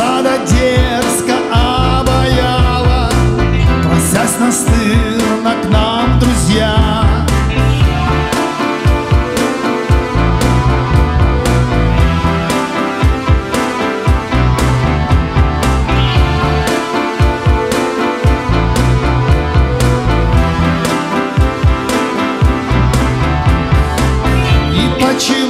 сада дерзко обаяло, Просясь настырно к нам, друзья. you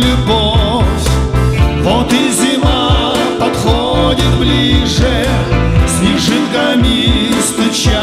любовь. Вот и зима подходит ближе, снежинками стуча.